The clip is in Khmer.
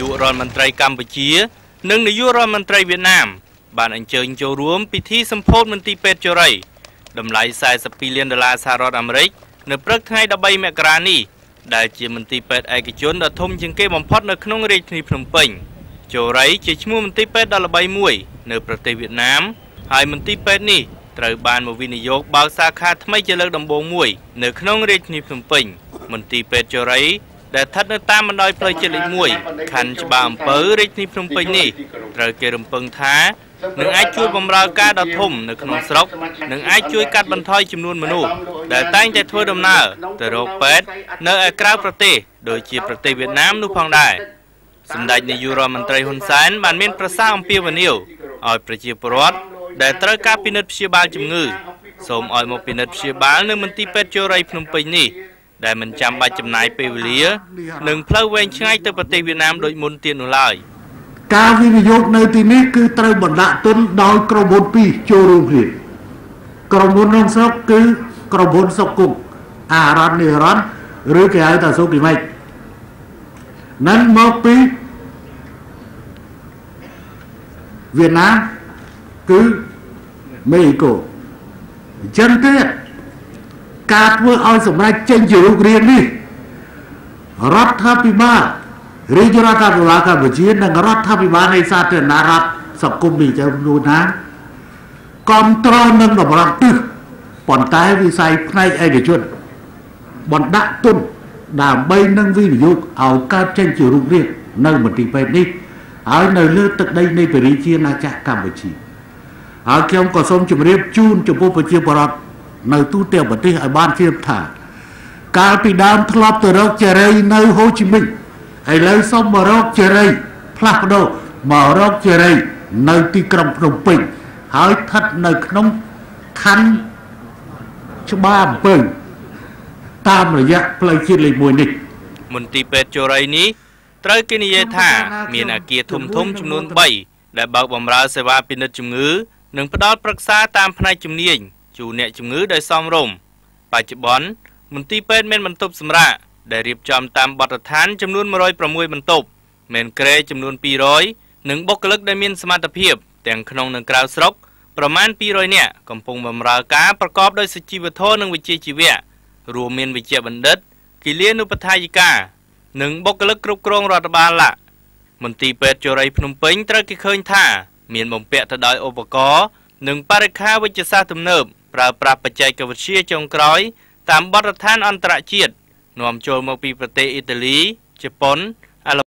យករដ្ឋមន្ត្រីកម្ពុជា និងនាយករដ្ឋមន្ត្រីវៀតណាម បានអញ្ជើញចូលរួម ពិធីសម្ពោធមន្ទីរពេទ្យជរ័យតម្លៃ42លានដុល្លារសហរដ្ឋអាមេរិកនៅព្រឹកថ្ងៃ13មករានេះដែលជាមន្ទីរពេទ្យឯកជនដ៏ធំជាងគេបំផុតនៅក្នុងរាជធានីភ្នំពេញជរ័យជាឈ្មោះមន្ទីរពេទ្យដ៏ល្បីមួយ នៅប្រទេសវៀតណាម ហើយមន្ទីរពេទ្យនេះត្រូវបានមកវិនិយោគបើកសាខាថ្មីជាលើកដំបូងមួយ នៅក្នុងរាជធានីភ្នំពេញមន្ទីរពេទ្យជរ័យ ដែលស្ថិតនៅតាមបណ្ដោយផ្លូវជាតិលេខ1ខណ្ឌច្បារអំពៅរាជធានីភ្នំពេញនេះត្រូវគេរំពឹងថានឹងអាចជួយបម្រើការដ៏ធំនៅក្នុងស្រុកនិងអាចជួយកាត់បន្ថយចំនួនមនុស្សដែលតែងតែធ្វើដំណើរទៅរកពេទ្យនៅឯក្រៅប្រទេសដូចជាប្រទេសវៀតណាមនោះផងដែរសម្ដេចនាយករដ្ឋមន្ត្រីហ៊ុនសែនបានមានប្រសាសន៍អំពាវនាវឲ្យប្រជាពលរដ្ឋដែលត្រូវការពិនិត្យព្យាបាលជំងឺសូមឲ្យមកពិនិត្យព្យាបាលនៅមន្ទីរពេទ្យជរ័យភ្នំពេញនេះ ដែលមិនចាំបាច់ចំណាយពេលវេលានិងផ្លូវវែងឆ្ងាយទៅប្រទេសវៀតណាមដូចមុនទៀតនោះឡើយការវិនិយោគនៅទីនេះគឺត្រូវបណ្ដាក់ទុនដោយក្រុមហ៊ុនពីរចូលរួមគ្នាក្រុមហ៊ុនក្នុងស្រុកគឺក្រុមហ៊ុនសុកគុកអារ៉ាន់នេះរ៉ាន់ឬគេហៅថាសុគីម៉េចនឹងមកពីវៀតណាមគឺមេកូអញ្ចឹងទៀត ការធ្វើឲ្យសម្រេចចេញជារូបរាងនេះរដ្ឋាភិបាលរាជរដ្ឋាភិបាលកម្ពុជានិងរដ្ឋាភិបាលនៃសាធារណរដ្ឋសង្គមនេះចំនួនណាគ្រប់គ្រងនឹងតម្រង់ទិសប៉ុន្តែវិស័យផ្នែកឯកជនបណ្ដាក់ទុនដើម្បីនឹងវិនិយោគឲ្យកើតចេញជារូបរាងនៅមន្ទីរពេទ្យនេះហើយនៅលើទឹកដីនៃព្រះរាជាណាចក្រកម្ពុជាហើយខ្ញុំក៏សូមជម្រាបជូនចំពោះប្រជាពលរដ្ឋ នៅទូទាំងប្រទេសឲ្យបានជ្រាបថា កាលពីដើមធ្លាប់ទៅរកចេរីនៅហូជីមិញឥឡូវសូមមករកចេរីផ្លាស់ប្ដូរមករកចេរីនៅទីក្រុងភ្នំពេញហើយស្ថិតនៅក្នុងខណ្ឌច្បារអំពើតាមរយៈផ្លូវជាតិលេខ1នេះមន្ទីរពេទ្យជរ័យនេះត្រូវគេនិយាយថា មានអាគារធំធំចំនួន3ដែលបើកបម្រើសេវាពិនិត្យជំងឺ និងផ្ដល់ប្រឹក្សាតាមផ្នែកជំនាញ ជូនអ្នកជំងឺដោយសមរម្យបច្ចុប្បន្នមន្ទីរពេទ្យមានបន្ទប់សម្រាកដែលរៀបចំតាមបទដ្ឋានចំនួន106បន្ទប់មានក្រែចំនួន200និងបុគ្គលិកដែលមានសមត្ថភាពទាំងក្នុងនិងក្រៅស្រុកប្រមាណ200នាក់កំពុងបម្រើការប្រកបដោយសុជីវធម៌និងវិជ្ជាជីវៈរួមមានវិជ្ជាបណ្ឌិតគិលានុបដ្ឋាយិកានិងបុគ្គលិកគ្រប់គ្រងរដ្ឋបាលឡាមន្ទីរពេទ្យជរ័យភ្នំពេញត្រូវគេឃើញថា មានបំពាក់ទៅដោយឧបករណ៍និងបរិខាវិទ្យាសាស្ត្រទំនើប ប្រើប្រាស់បច្ចេកវិទ្យាចុងក្រោយតាមបទដ្ឋានអន្តរជាតិនាំចូលមកពីប្រទេសអ៊ីតាលីជប៉ុន